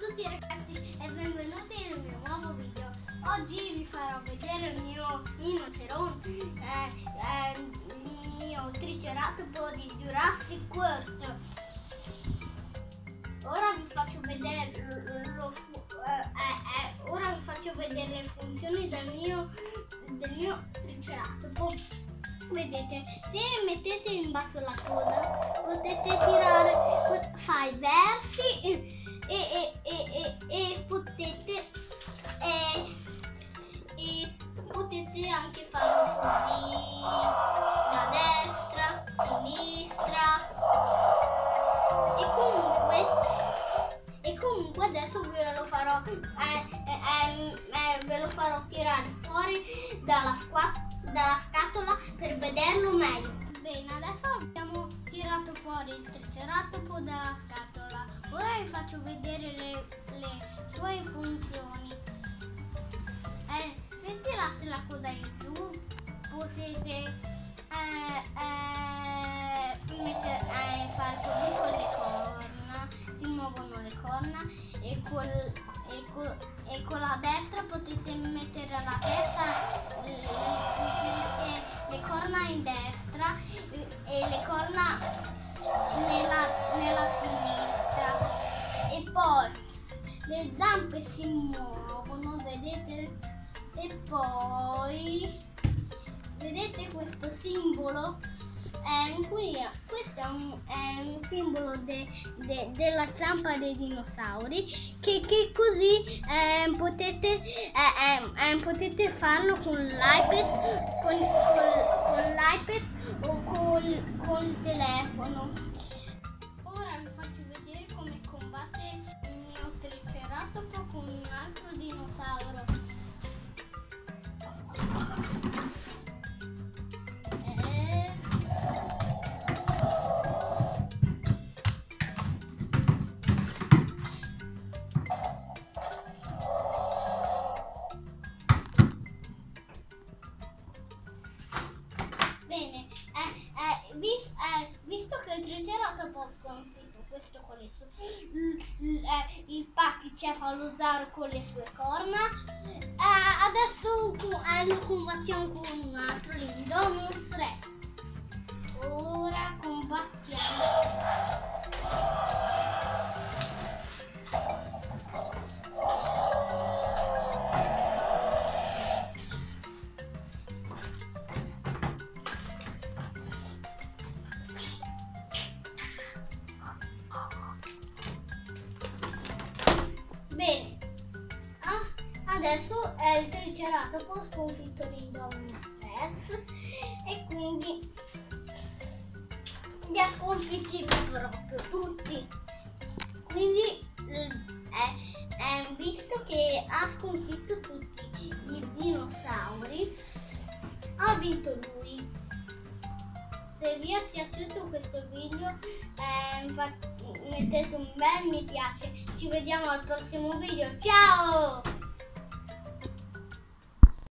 tutti ragazzi e benvenuti nel mio nuovo video. Oggi vi farò vedere il mio rinoceronte, eh, eh, il mio triceratopo di Jurassic World. Ora vi faccio vedere lo, eh, eh, eh, ora vi faccio vedere le funzioni del mio, del mio triceratopo. Vedete, se mettete in basso la coda potete ve lo farò tirare fuori dalla, dalla scatola per vederlo meglio. Bene adesso abbiamo tirato fuori il triceratopo dalla scatola. Ora vi faccio vedere le, le sue funzioni. Eh, se tirate la coda in giù muovono le corna e, col, e, col, e con la destra potete mettere la testa le, le, le corna in destra e le corna nella, nella sinistra. E poi le zampe si muovono vedete? E poi vedete questo simbolo? Eh, qui, questo è un, è un simbolo de, de, della zampa dei dinosauri che, che così eh, potete, eh, potete farlo con l'iPad con, con, con l'iPad o con, con il telefono. Ora vi faccio vedere come combatte il mio triceratopo con un altro dinosauro vis, eh, visto che il triceratopo ha sconfitto questo con le sue, eh, il pachicefalosaurio con le sue corna, eh, adesso eh, lo combattiamo con un altro l'Indominus Rex. Ora combattiamo. Adesso è il triceratopo sconfitto l'Indominus Rex e quindi li ha sconfitti proprio tutti. Quindi eh, eh, visto che ha sconfitto tutti i dinosauri, ha vinto lui. Se vi è piaciuto questo video eh, mettete un bel mi piace. Ci vediamo al prossimo video. Ciao!